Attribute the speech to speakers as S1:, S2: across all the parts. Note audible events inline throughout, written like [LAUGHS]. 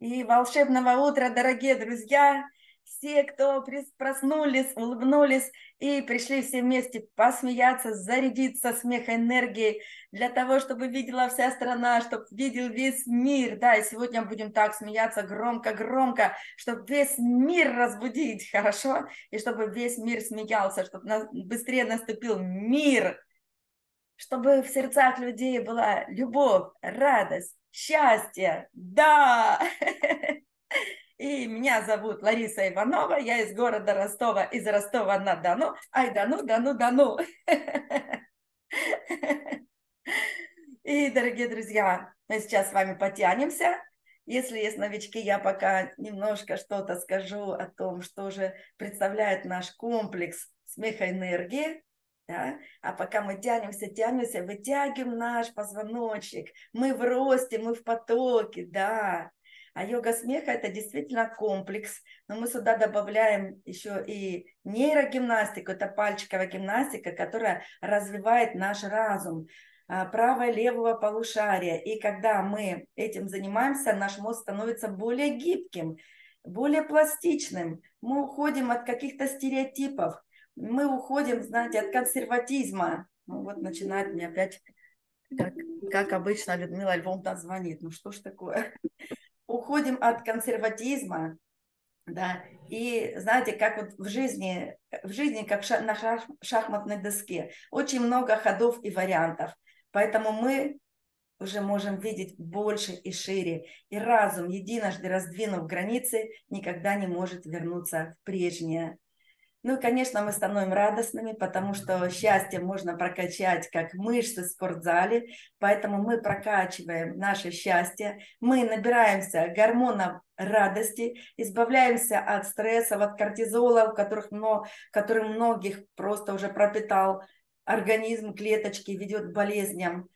S1: И волшебного утра, дорогие друзья! Все, кто проснулись, улыбнулись и пришли все вместе посмеяться, зарядиться смех энергией для того, чтобы видела вся страна, чтобы видел весь мир. Да, и сегодня будем так смеяться громко-громко, чтобы весь мир разбудить, [LAUGHS] хорошо? И чтобы весь мир смеялся, чтобы быстрее наступил мир, чтобы в сердцах людей была любовь, радость, счастье, да! [LAUGHS] И меня зовут Лариса Иванова, я из города Ростова, из Ростова-на-Дону. Ай, да ну, да ну, да ну. [LAUGHS] И, дорогие друзья, мы сейчас с вами потянемся. Если есть новички, я пока немножко что-то скажу о том, что же представляет наш комплекс смеха энергии. Да? А пока мы тянемся, тянемся, вытягиваем наш позвоночник. Мы в росте, мы в потоке, да. А йога смеха это действительно комплекс, но мы сюда добавляем еще и нейрогимнастику, это пальчиковая гимнастика, которая развивает наш разум а, правого левого полушария. И когда мы этим занимаемся, наш мозг становится более гибким, более пластичным. Мы уходим от каких-то стереотипов, мы уходим, знаете, от консерватизма. Ну вот начинает мне опять, как, как обычно, Людмила Львовна звонит. Ну что ж такое? Уходим от консерватизма, да, и знаете, как вот в жизни, в жизни как ша, на шах, шахматной доске, очень много ходов и вариантов. Поэтому мы уже можем видеть больше и шире. И разум, единожды раздвинув границы, никогда не может вернуться в прежнее. Ну и, конечно, мы становимся радостными, потому что счастье можно прокачать как мышцы в спортзале, поэтому мы прокачиваем наше счастье, мы набираемся гормонов радости, избавляемся от стрессов, от кортизола, у которых, но, который многих просто уже пропитал организм, клеточки, ведет к болезням.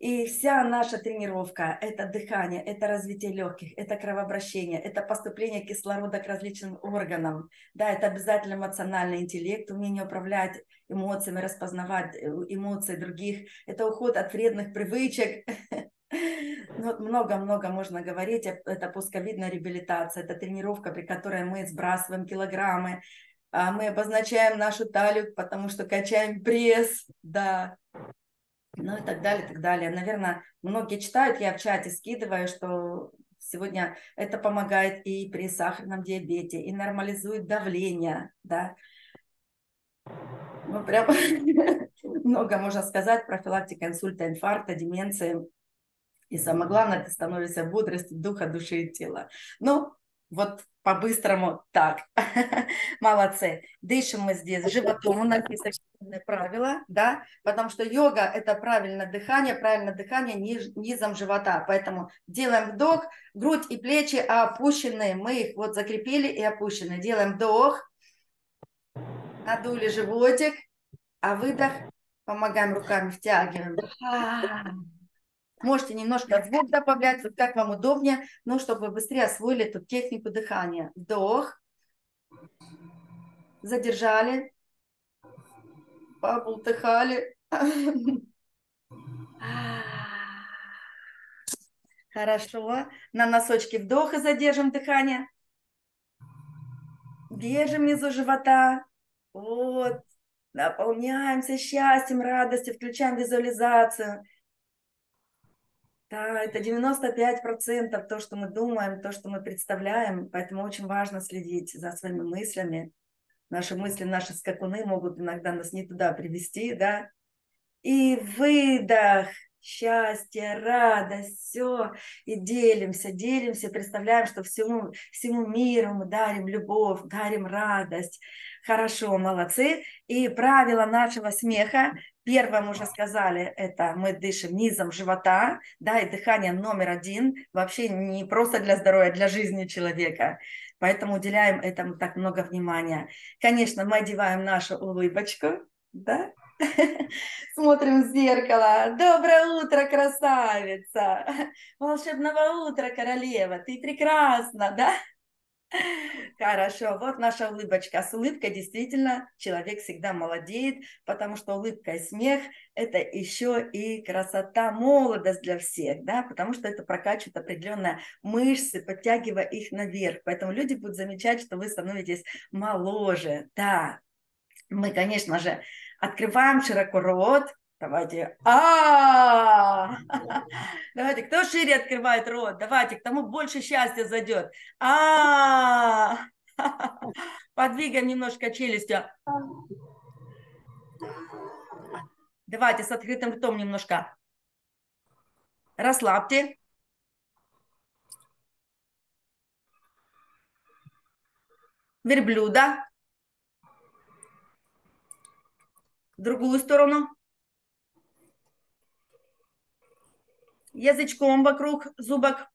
S1: И вся наша тренировка – это дыхание, это развитие легких, это кровообращение, это поступление кислорода к различным органам. Да, это обязательно эмоциональный интеллект, умение управлять эмоциями, распознавать э, эмоции других. Это уход от вредных привычек. [LAUGHS] Ну, много-много можно говорить. Это пусковидная реабилитация, это тренировка, при которой мы сбрасываем килограммы, а мы обозначаем нашу талию, потому что качаем пресс, да, ну и так далее, и так далее. Наверное, многие читают, я в чате скидываю, что сегодня это помогает и при сахарном диабете, и нормализует давление, да. Ну, прям [LAUGHS] много можно сказать, профилактика инсульта, инфаркта, деменции. И самое главное, ты становишься бодростью духа, души и тела. Ну, вот по-быстрому так. [LAUGHS] Молодцы. Дышим мы здесь животом. У нас есть такие правила, да, потому что йога – это правильное дыхание, правильное дыхание низ, низом живота. Поэтому делаем вдох, грудь и плечи опущены. Мы их вот закрепили и опущены. Делаем вдох, надули животик, а выдох, помогаем руками, втягиваем. Можете немножко звук добавлять, вот как вам удобнее, ну, чтобы вы быстрее освоили эту технику дыхания. Вдох. Задержали. Побултыхали. [LAUGHS] Хорошо. На носочки вдох и задержим дыхание. Держим внизу живота. Вот. Наполняемся счастьем, радостью, включаем визуализацию. Да, это 95% то, что мы думаем, то, что мы представляем, поэтому очень важно следить за своими мыслями. Наши мысли, наши скакуны могут иногда нас не туда привести, да. И выдох, счастье, радость, все. И делимся, делимся, представляем, что всему, всему миру мы дарим любовь, дарим радость. Хорошо, молодцы. И правило нашего смеха, первое мы уже сказали, это мы дышим низом живота, да, и дыхание номер один, вообще не просто для здоровья, а для жизни человека. Поэтому уделяем этому так много внимания. Конечно, мы одеваем нашу улыбочку, да, [LAUGHS] Смотрим в зеркало. Доброе утро, красавица! Волшебного утра, королева! Ты прекрасна, да? [LAUGHS] Хорошо, вот наша улыбочка. С улыбкой действительно человек всегда молодеет, потому что улыбка и смех – это еще и красота, молодость для всех, да, потому что это прокачивает определенные мышцы, подтягивая их наверх. Поэтому люди будут замечать, что вы становитесь моложе. Да, мы, конечно же, открываем широко рот, Давайте. А, [LAUGHS] давайте, кто шире открывает рот? Давайте, к тому больше счастья зайдет. А, [LAUGHS] подвигаем немножко челюстью. Давайте с открытым ртом немножко. Расслабьте. Верблюда. В другую сторону. Язычком вокруг зубок.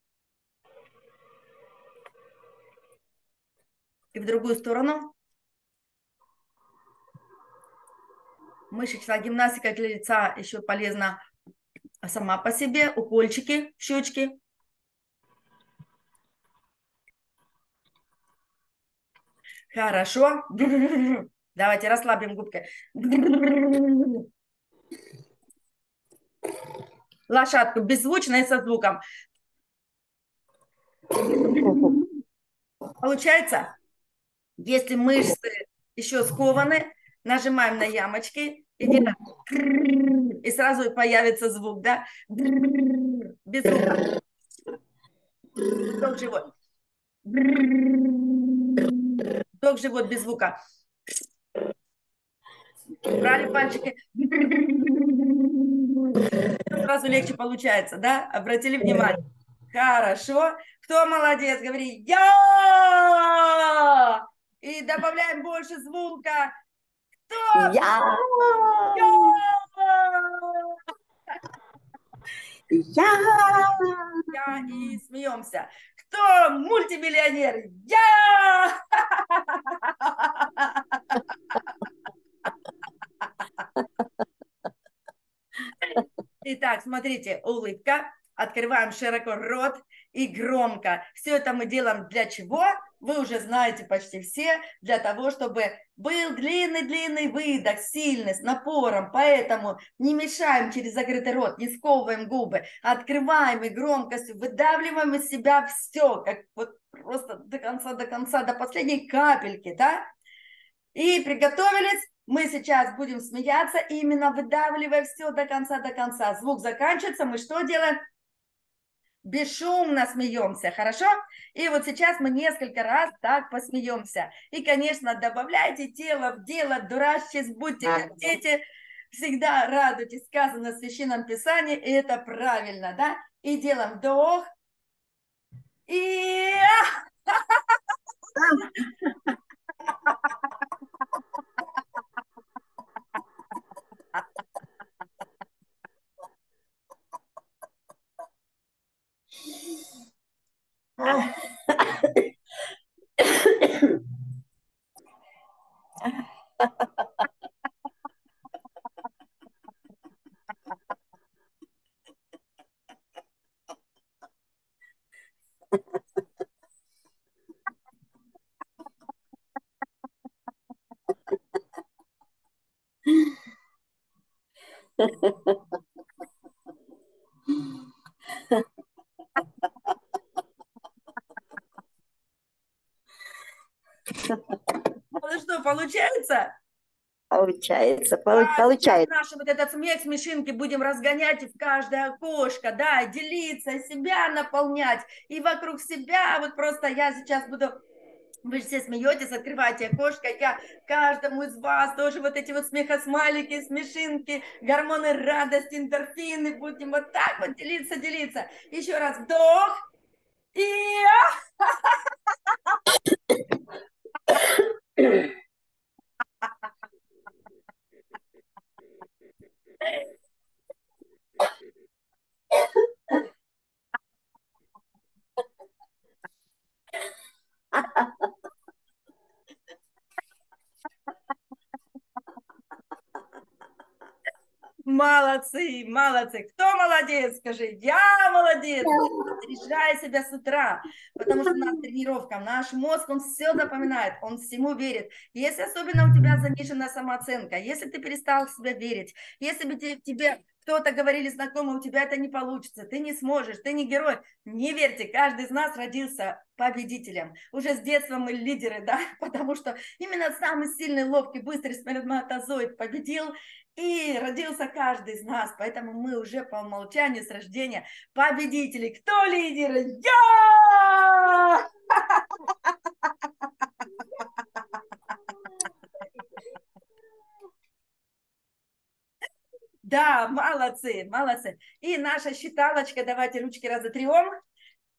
S1: И в другую сторону. Мышечная гимнастика для лица еще полезна сама по себе. Укольчики щечки. Хорошо. [LAUGHS] Давайте расслабим губки. [LAUGHS] лошадку беззвучно и со звуком. Получается, если мышцы еще скованы, нажимаем на ямочки и делаем и сразу появится звук, да? Без звука. Вдох живот. Вдох живот без звука. Брали пальчики сразу легче получается, да? Обратили внимание? Хорошо. Кто молодец? Говори «Я!» И добавляем больше звука. Кто?
S2: Я!
S1: Я!
S2: Я!
S1: Я и смеемся. Кто мультимиллионер? Я! [LAUGHS] Итак, смотрите, улыбка, открываем широко рот и громко. Все это мы делаем для чего? Вы уже знаете почти все, для того, чтобы был длинный-длинный выдох, сильный, с напором. Поэтому не мешаем через закрытый рот, не сковываем губы, открываем и громкостью выдавливаем из себя все, как вот просто до конца, до конца, до последней капельки, да? И приготовились, мы сейчас будем смеяться, именно выдавливая все до конца, до конца. Звук заканчивается, мы что делаем? Бесшумно смеемся, хорошо? И вот сейчас мы несколько раз так посмеемся. И, конечно, добавляйте тело в дело, дурачьтесь, будьте как дети, всегда радуйтесь, сказано в Священном Писании, и это правильно, да? И делаем вдох, и... [LAUGHS] Bye. Oh. [LAUGHS] Получается, Да, сейчас
S2: получается.
S1: Наш вот этот смех, смешинки будем разгонять в каждое окошко, да, делиться, себя наполнять, и вокруг себя, вот просто я сейчас буду вы же все смеетесь, открывайте окошко, я каждому из вас тоже вот эти вот смехосмайлики, смешинки, гормоны радости, эндорфины, будем вот так вот делиться, делиться. Еще раз вдох и... Молодцы, молодцы. Кто молодец, скажи, я молодец. Заряжай себя с утра, потому что у нас тренировка, наш мозг, он все запоминает, он всему верит. Если особенно у тебя занижена самооценка, если ты перестал в себя верить, если бы тебе кто-то говорили знакомые, у тебя это не получится, ты не сможешь, ты не герой. Не верьте, каждый из нас родился победителем. Уже с детства мы лидеры, да, [LAUGHS] потому что именно самый сильный, ловкий, быстрый сперматозоид победил, и родился каждый из нас, поэтому мы уже по умолчанию с рождения победители. Кто лидеры? Я! [LAUGHS] Да, молодцы, молодцы. И наша считалочка, давайте ручки разотрем.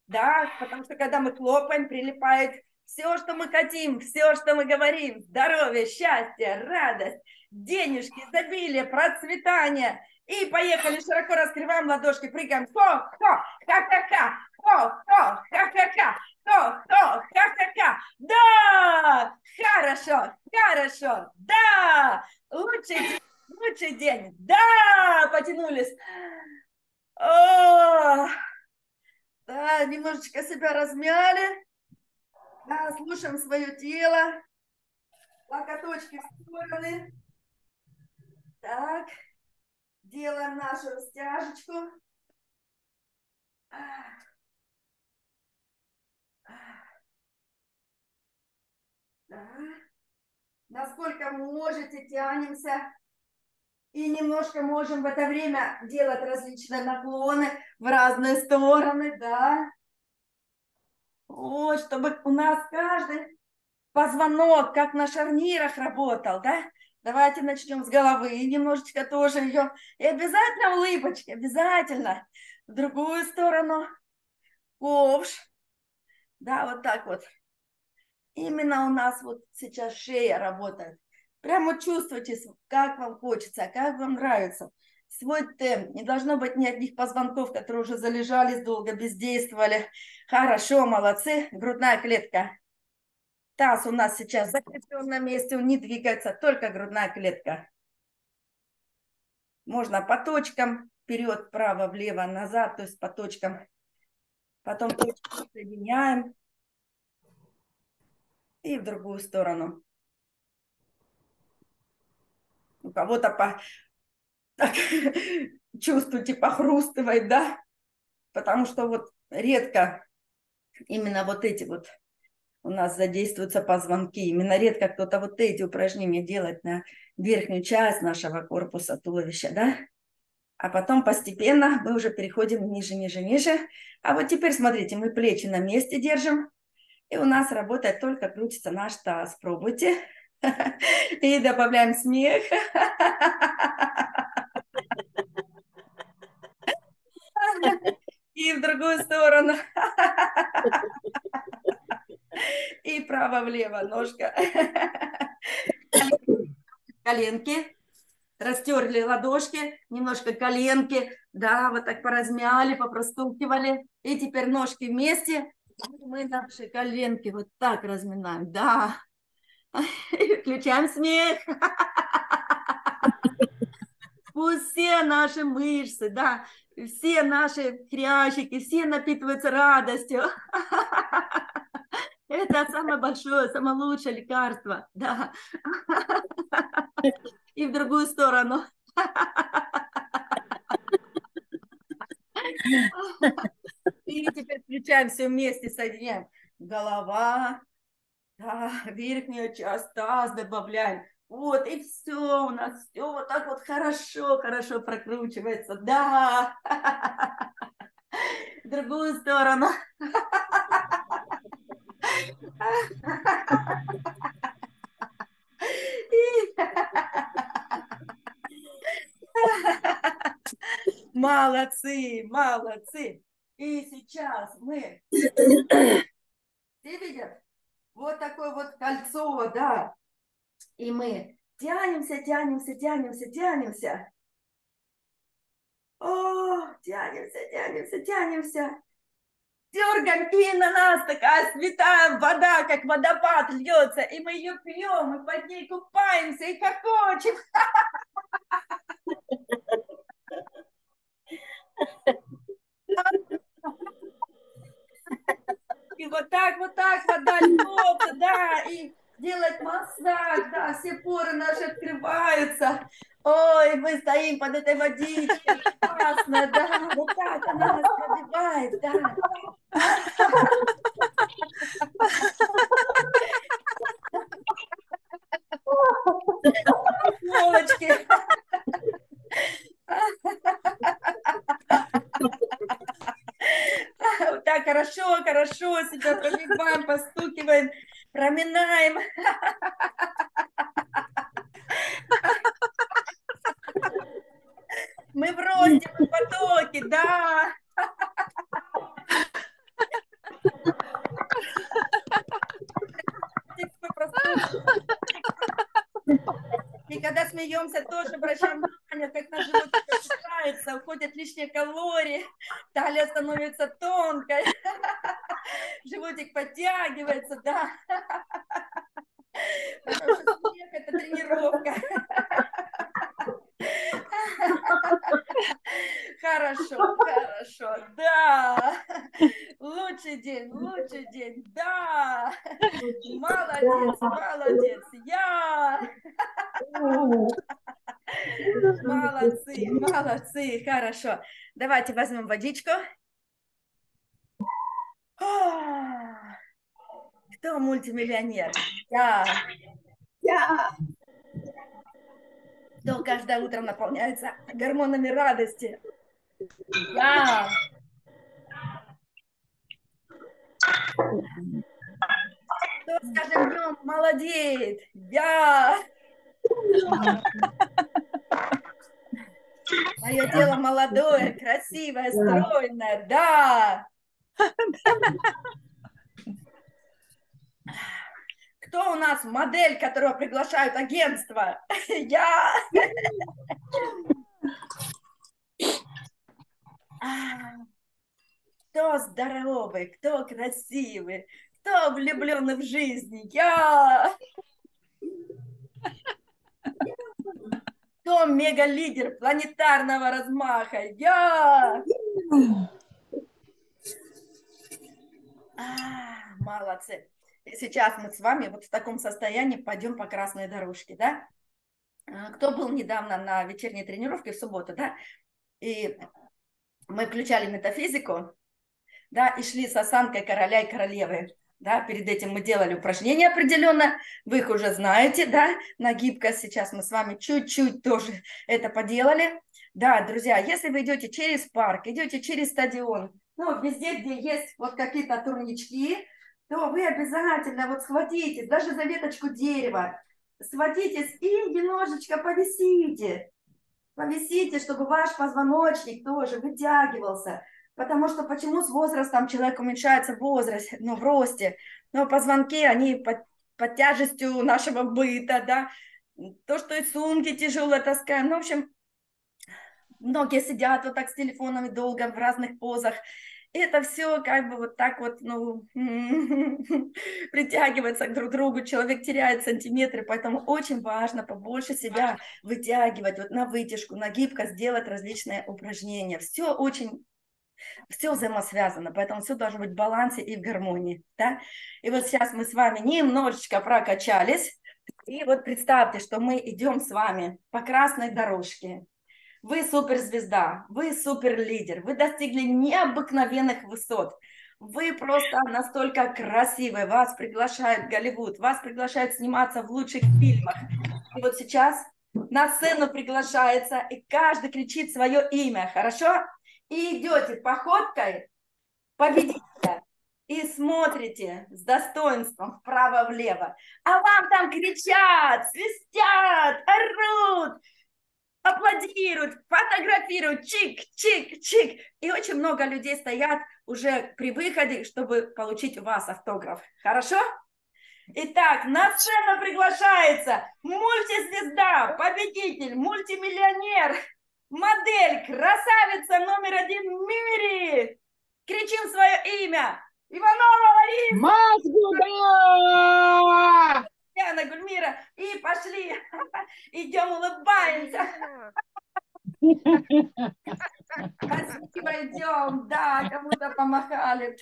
S1: Да, потому что когда мы хлопаем, прилипает все, что мы хотим, все, что мы говорим. Здоровье, счастье, радость, денежки, изобилие, процветание. И поехали, широко раскрываем ладошки, прыгаем. Хо-хо, ха-ха-ха, хо-хо, ха-ха-ха, хо-хо, ха-ха-ха. Да, хорошо, хорошо, да, лучший Лучший день. Да, потянулись. О, да, немножечко себя размяли. Да, слушаем свое тело. Локоточки в стороны. Так, делаем нашу растяжечку. Да. Насколько можете, тянемся и немножко можем в это время делать различные наклоны в разные стороны, да. Вот, чтобы у нас каждый позвонок, как на шарнирах работал, да. Давайте начнем с головы, и немножечко тоже ее. И обязательно улыбочки, обязательно. В другую сторону. Ковш. Да, вот так вот. Именно у нас вот сейчас шея работает. Прямо чувствуйте, как вам хочется, как вам нравится. Свой темп. Не должно быть ни одних позвонков, которые уже залежались долго, бездействовали. Хорошо, молодцы. Грудная клетка. Таз у нас сейчас закреплен на месте, он не двигается, только грудная клетка. Можно по точкам, вперед, вправо, влево, назад, то есть по точкам. Потом точки соединяем. И в другую сторону у кого-то по так, [LAUGHS] чувствуете, похрустывает, да, потому что вот редко именно вот эти вот у нас задействуются позвонки, именно редко кто-то вот эти упражнения делает на верхнюю часть нашего корпуса туловища, да, а потом постепенно мы уже переходим ниже, ниже, ниже. А вот теперь смотрите, мы плечи на месте держим, и у нас работает только крутится наш таз. Пробуйте. [LAUGHS] И добавляем смех. [LAUGHS] И в другую сторону. [LAUGHS] И право-влево ножка. Коленки. Растерли ладошки, немножко коленки. Да, вот так поразмяли, попростукивали. И теперь ножки вместе. Мы наши коленки вот так разминаем. Да, Включаем смех. Пусть все наши мышцы, да, все наши хрящики, все напитываются радостью. Это самое большое, самое лучшее лекарство, да. И в другую сторону. И теперь включаем все вместе, соединяем. Голова, да, [LAUGHS] верхняя часть, таз добавляем. Вот, и все у нас, все вот так вот хорошо, хорошо прокручивается. Да. [LAUGHS] Другую сторону. [LAUGHS] Молодцы, молодцы. И сейчас мы... Все видят? Вот такое вот кольцо, да. И мы тянемся, тянемся, тянемся, тянемся. О, тянемся, тянемся, тянемся. Дергаем, и на нас такая святая вода, как водопад льется, и мы ее пьем, и под ней купаемся, и хохочем. [LAUGHS] И вот так, вот так вода льется, да, и делать массаж, да, все поры наши открываются. Ой, мы стоим под этой водичкой, классно, да, вот так она нас пробивает, да. [LAUGHS] Так, хорошо, хорошо, себя пробиваем, постукиваем, проминаем. [LAUGHS] Мы в росте, в потоке, да. И когда смеемся, тоже обращаем внимание, как на живот уходят лишние калории, талия становится тонкой, [LAUGHS] животик подтягивается, да. Потому что смех – это тренировка. Хорошо, хорошо, да. Лучший день, лучший день, да. Молодец, молодец, я. Молодцы, молодцы, хорошо. Давайте возьмем водичку. Кто мультимиллионер? Я.
S2: Я.
S1: Кто каждое утро наполняется гормонами радости? Я. Кто с каждым днем молодеет? Я. Мое тело молодое, красивое, стройное, да. Кто у нас модель, которого приглашают агентство? [LAUGHS] Я. Кто здоровый, кто красивый, кто влюбленный в жизнь? Я. Кто мегалидер планетарного размаха? Я. А, молодцы. Сейчас мы с вами вот в таком состоянии пойдем по красной дорожке, да? А, кто был недавно на вечерней тренировке в субботу, да? И мы включали метафизику, да, и шли с осанкой короля и королевы. Да, перед этим мы делали упражнения определенно, вы их уже знаете, да, на гибкость сейчас мы с вами чуть-чуть тоже это поделали. Да, друзья, если вы идете через парк, идете через стадион, ну, везде, где есть вот какие-то турнички, то вы обязательно вот схватитесь, даже за веточку дерева, схватитесь и немножечко повисите. Повисите, чтобы ваш позвоночник тоже вытягивался. Потому что почему с возрастом человек уменьшается в возрасте, ну, в росте? Но позвонки, они под, под тяжестью нашего быта, да, то, что и сумки тяжело таскаем. Ну, в общем, многие сидят вот так с телефонами долго в разных позах. И это все как бы вот так вот, ну, [LAUGHS] притягивается друг к другу, человек теряет сантиметры, поэтому очень важно побольше себя вытягивать, вот на вытяжку, на гибкость, делать различные упражнения. Все очень все взаимосвязано, поэтому все должно быть в балансе и в гармонии, да? И вот сейчас мы с вами немножечко прокачались, и вот представьте, что мы идем с вами по красной дорожке, вы суперзвезда, вы суперлидер, вы достигли необыкновенных высот. Вы просто настолько красивые, вас приглашают в Голливуд, вас приглашают сниматься в лучших фильмах. И вот сейчас на сцену приглашается, и каждый кричит свое имя, хорошо? И идете походкой победителя и смотрите с достоинством вправо-влево, а вам там кричат, свистят, орут, аплодируют, фотографируют, чик, чик, чик. И очень много людей стоят уже при выходе, чтобы получить у вас автограф. Хорошо? Итак, на сцену приглашается мультизвезда, победитель, мультимиллионер, модель, красавица номер один в мире. Кричим свое имя. Иванова Лариса!
S3: Мазгуда!
S1: Яна, Гульмира, и пошли, [LAUGHS] идем улыбаемся. Спасибо, идем. Да, кому-то помахали.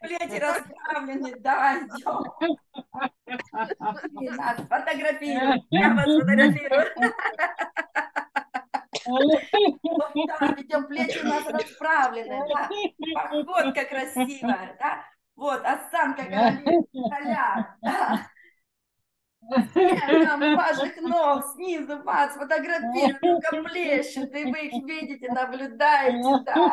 S1: Плети расправлены, да, идем. И [LAUGHS] нас фотографируют. Я вас фотографирую. Вот так, плечи у нас расправлены, да. Походка красивая, да. Вот, осанка короля, да. Там ваших ног снизу вас фотографируют, только плещут, и вы их видите, наблюдаете, да.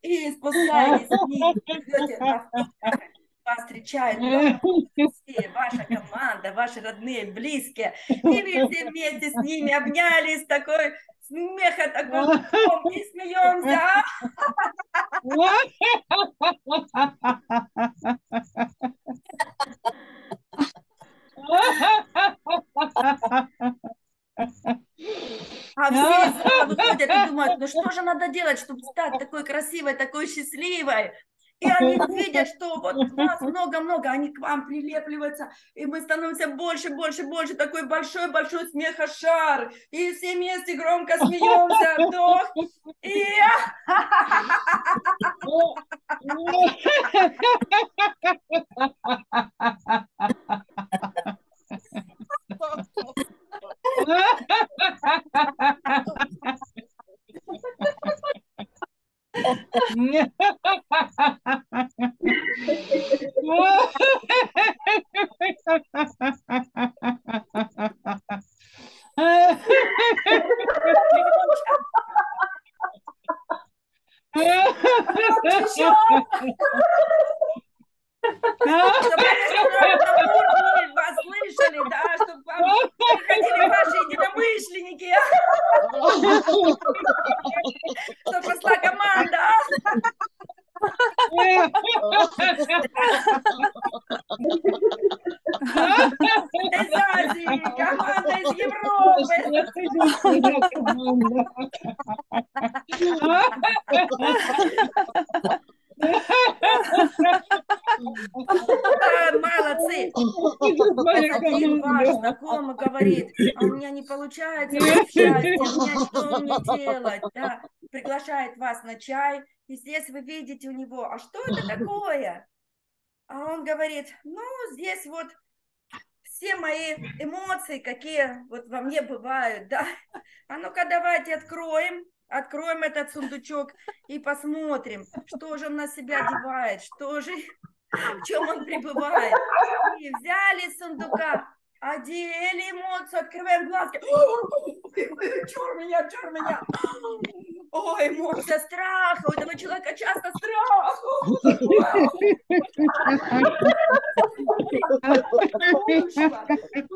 S1: И спускаетесь вниз, идете вас встречает [LAUGHS] все, ваша команда, ваши родные, близкие, и вы все вместе с ними обнялись, такой смеха такой, и смеемся. А все из зала выходят и думают, ну что же надо делать, чтобы стать такой красивой, такой счастливой? И они видят, что вот нас много-много, они к вам прилепливаются, и мы становимся больше, больше, больше, такой большой-большой смехошар, и все вместе громко смеемся, вдох, и... Вас единомышленники. [LAUGHS] Чтобы росла команда. Из Азии, команда из Европы. Молодцы! Один ваш знакомый говорит, а у меня не получается меня [LAUGHS] что мне делать? Да? Приглашает вас на чай, и здесь вы видите у него, а что это [LAUGHS] такое? А он говорит, ну, здесь вот все мои эмоции, какие вот во мне бывают, да. А ну-ка давайте откроем. Откроем этот сундучок и посмотрим, что же он на себя одевает, что же, [LAUGHS] в чем он пребывает. И взяли сундука, одели эмоцию, открываем глазки. Чур меня, чур меня. Ой, эмоция страха. У этого человека часто страх.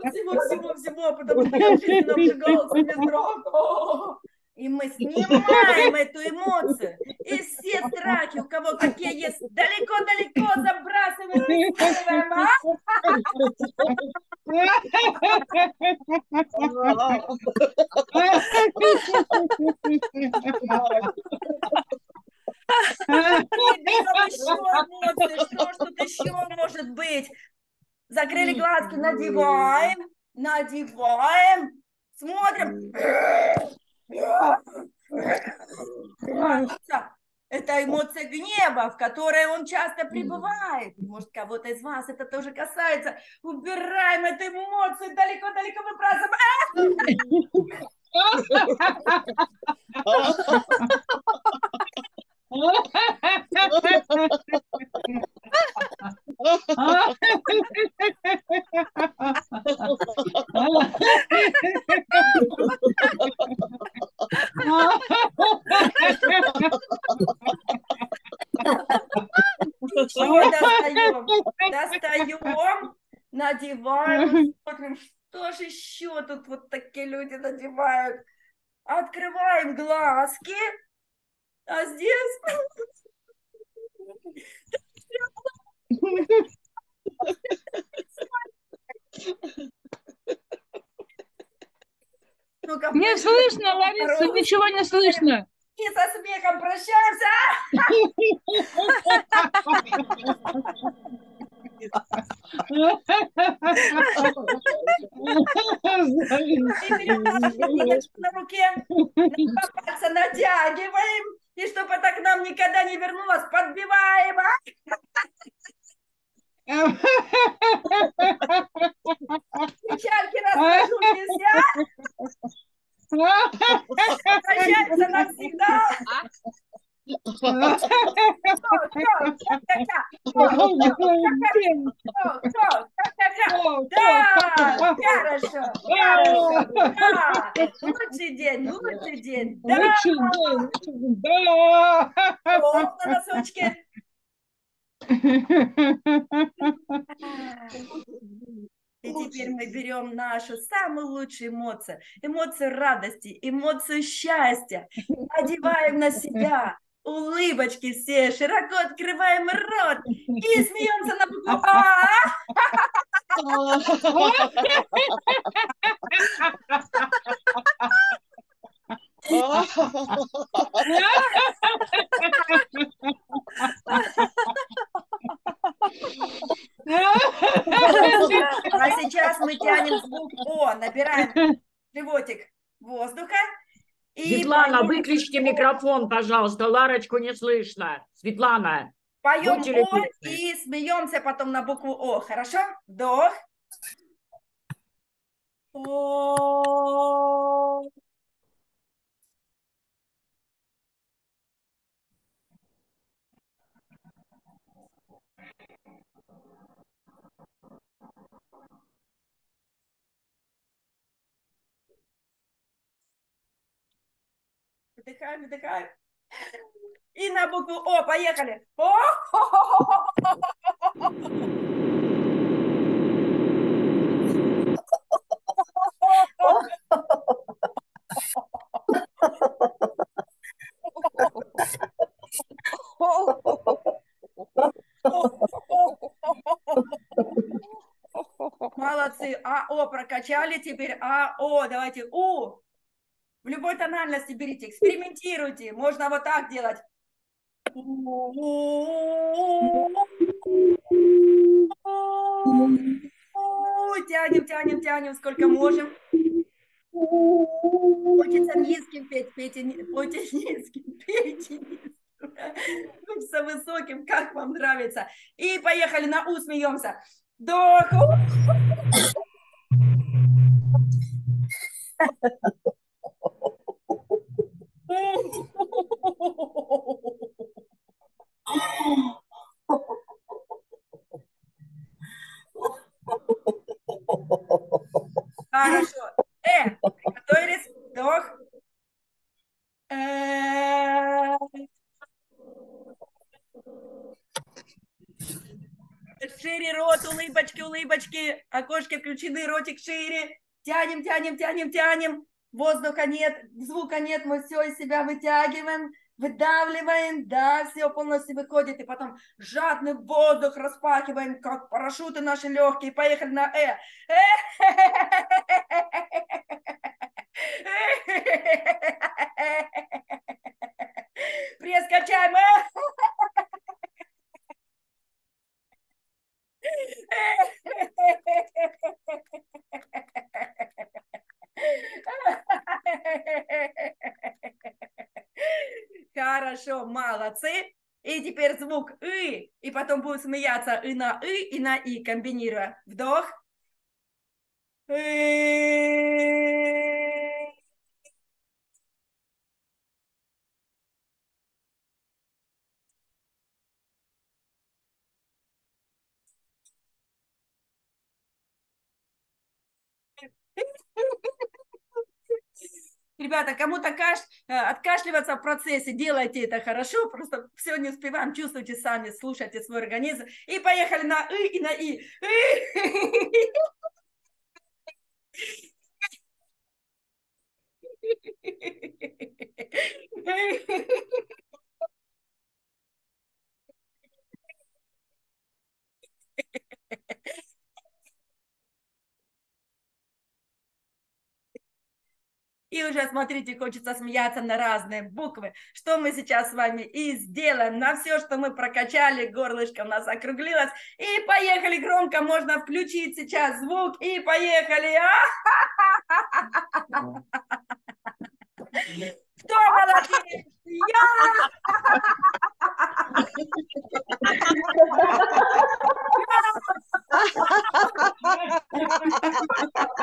S1: Всего, всего, всего, потому что я жизненно обжигался без страха. И мы снимаем эту эмоцию. И все страхи, у кого какие есть, далеко-далеко забрасываем. [LAUGHS] Что тут еще может быть? Закрыли глазки, надеваем, надеваем, смотрим. Это эмоция гнева, в которой он часто пребывает. Может, кого-то из вас это тоже касается. Убираем эту эмоцию, далеко-далеко выбрасываем. Чего [LAUGHS] [LAUGHS] [LAUGHS] достаем? Достаем, надеваем, смотрим, что же еще тут вот такие люди надевают. Открываем глазки, а здесь...
S3: Не слышно, Лариса, ничего не слышно.
S1: И со смехом прощаемся. [LAUGHS] на руке, на два пальца натягиваем, и чтобы это к нам никогда не вернулось, подбиваем. Печальки расскажу нельзя, прощается навсегда. [LAUGHS] Кто, кто, ка-ка-ка, кто, кто, ка-ка-ка. Да, хорошо, хорошо, да. Лучший день, лучший день. Да. Оп, на носочке. И теперь мы берем нашу самую лучшую эмоцию, эмоцию радости, эмоцию счастья, одеваем на себя, улыбочки все, широко открываем рот и смеемся на [LAUGHS] букву А. [LAUGHS] А сейчас мы тянем звук О, набираем животик воздуха. И
S4: Светлана,
S1: поем-
S4: выключите микрофон, пожалуйста. Ларочку не слышно. Светлана,
S1: Поем О и смеемся потом на букву О. Хорошо? Вдох. О. Выдыхаем, выдыхаем. И на букву О, поехали. О! Молодцы. А, О, прокачали теперь. А, О, давайте У. В любой тональности берите, экспериментируйте. Можно вот так делать. Тянем, тянем, тянем, сколько можем. Хочется низким петь, пейте, пойте низким, пейте низким. Хочется высоким, как вам нравится. И поехали, на У смеемся. Вдох. Хорошо. Э, приготовились? Вдох. Э. Шире рот, улыбочки, Окошки включены, ротик шире. Тянем, тянем, тянем, тянем. Воздуха нет, звука нет, мы все из себя вытягиваем, выдавливаем, да, все полностью выходит, и потом жадный воздух распахиваем, как парашюты наши легкие, поехали на Э. Пресс качаем. [LAUGHS] Хорошо, молодцы. И теперь звук «ы», и потом будет смеяться и на «ы», и на «и», комбинируя. Вдох. Ребята, кому-то каш... Э, откашливаться в процессе, делайте это хорошо, просто все не успеваем, чувствуйте сами, слушайте свой организм. И поехали на «ы» и на «и». [LAUGHS] И уже, смотрите, хочется смеяться на разные буквы. Что мы сейчас с вами и сделаем. На все, что мы прокачали, горлышко у нас округлилось. И поехали громко, можно включить сейчас звук. И поехали. Кто молодец? Я!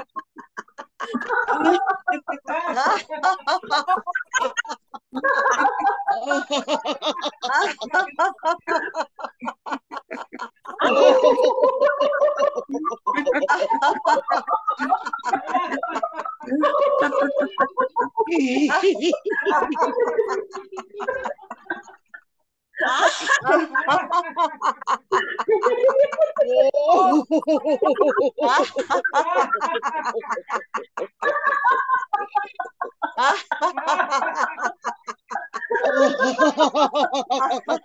S1: [LAUGHS] Да. [LAUGHS] oh, oh,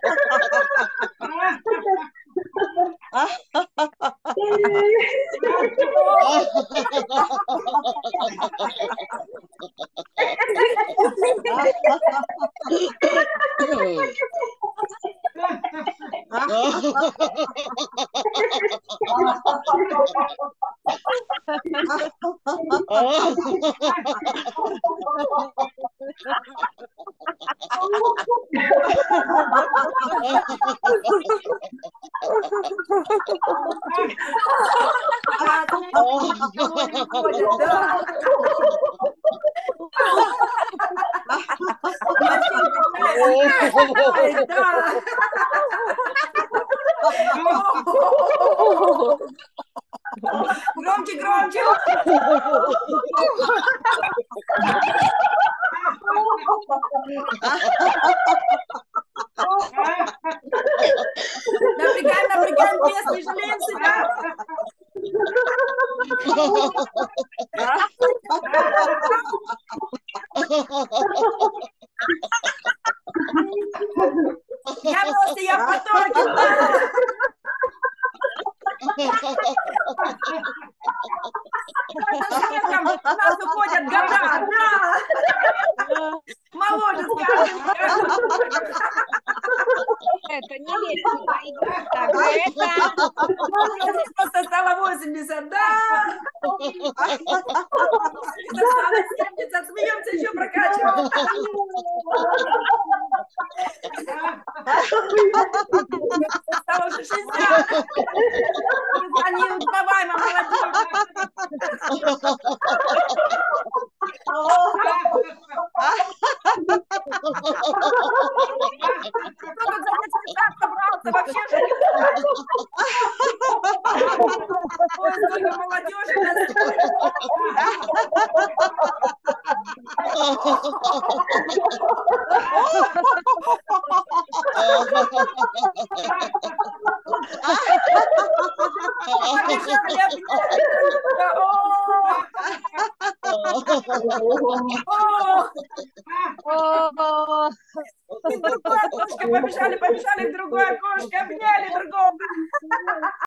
S1: Ой, да. Громче, громче. Напрягаем, напрягаем вес, не жалеем себя. Я просто, я в восторге, да. Смехом у нас уходят года, да. Моложе скажем.
S2: Это не лестница идет. Так, это...
S1: Здесь просто стало 80, да. Стало 70, смеемся, еще прокачиваем. Стало уже 60. Неузнаваемо, молодец. Кто тут за детский сад собрался? Вообще же не знаю. Ой, сколько молодежи Другое окошко, побежали, побежали в другое окошко, обняли другого.